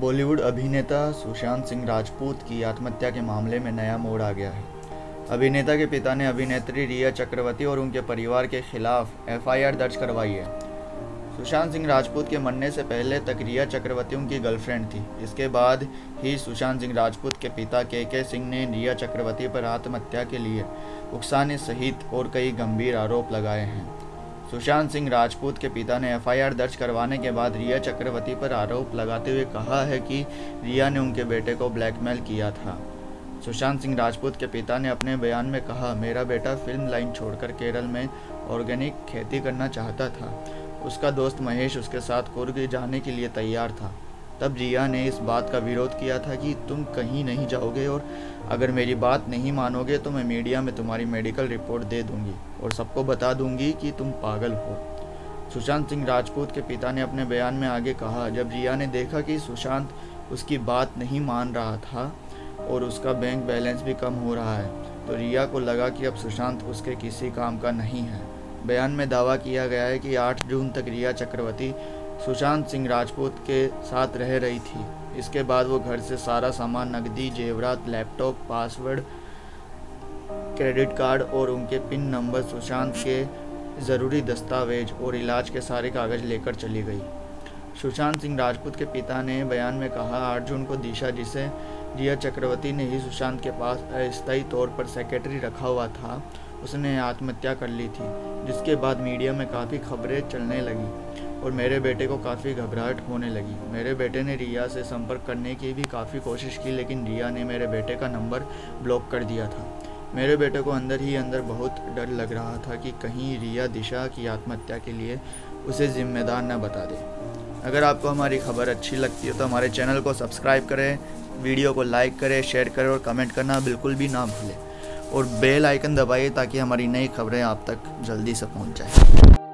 बॉलीवुड अभिनेता सुशांत सिंह राजपूत की आत्महत्या के मामले में नया मोड़ आ गया है। अभिनेता के पिता ने अभिनेत्री रिया चक्रवर्ती और उनके परिवार के खिलाफ एफआईआर दर्ज करवाई है। सुशांत सिंह राजपूत के मरने से पहले तक रिया चक्रवर्ती उनकी गर्लफ्रेंड थी। इसके बाद ही सुशांत सिंह राजपूत के पिता के के सिंह ने रिया चक्रवर्ती पर आत्महत्या के लिए उकसाने सहित और कई गंभीर आरोप लगाए हैं। सुशांत सिंह राजपूत के पिता ने एफआईआर दर्ज करवाने के बाद रिया चक्रवर्ती पर आरोप लगाते हुए कहा है कि रिया ने उनके बेटे को ब्लैकमेल किया था। सुशांत सिंह राजपूत के पिता ने अपने बयान में कहा, मेरा बेटा फ़िल्म लाइन छोड़कर केरल में ऑर्गेनिक खेती करना चाहता था। उसका दोस्त महेश उसके साथ कुर्ग जाने के लिए तैयार था। तब रिया ने इस बात का विरोध किया था कि तुम कहीं नहीं जाओगे और अगर मेरी बात नहीं मानोगे तो मैं मीडिया में तुम्हारी मेडिकल रिपोर्ट दे दूँगी और सबको बता दूँगी कि तुम पागल हो। सुशांत सिंह राजपूत के पिता ने अपने बयान में आगे कहा, जब रिया ने देखा कि सुशांत उसकी बात नहीं मान रहा था और उसका बैंक बैलेंस भी कम हो रहा है तो रिया को लगा कि अब सुशांत उसके किसी काम का नहीं है। बयान में दावा किया गया है कि 8 जून तक रिया चक्रवर्ती सुशांत सिंह राजपूत के साथ रह रही थी। इसके बाद वो घर से सारा सामान, नकदी, जेवरात, लैपटॉप, पासवर्ड, क्रेडिट कार्ड और उनके पिन नंबर सुशांत के ज़रूरी दस्तावेज़ और इलाज के सारे कागज़ लेकर चली गई। सुशांत सिंह राजपूत के पिता ने बयान में कहा आठ जून को दिशा जिसे रिया चक्रवर्ती ने ही सुशांत के पास अस्थायी तौर पर सेक्रेटरी रखा हुआ था उसने आत्महत्या कर ली थी, जिसके बाद मीडिया में काफ़ी खबरें चलने लगी और मेरे बेटे को काफ़ी घबराहट होने लगी। मेरे बेटे ने रिया से संपर्क करने की भी काफ़ी कोशिश की, लेकिन रिया ने मेरे बेटे का नंबर ब्लॉक कर दिया था। मेरे बेटे को अंदर ही अंदर बहुत डर लग रहा था कि कहीं रिया दिशा की आत्महत्या के लिए उसे जिम्मेदार न बता दे। अगर आपको हमारी खबर अच्छी लगती है तो हमारे चैनल को सब्सक्राइब करें, वीडियो को लाइक करें, शेयर करें और कमेंट करना बिल्कुल भी ना भूलें। और बेल आइकन दबाइए ताकि हमारी नई खबरें आप तक जल्दी से पहुँच जाएँ।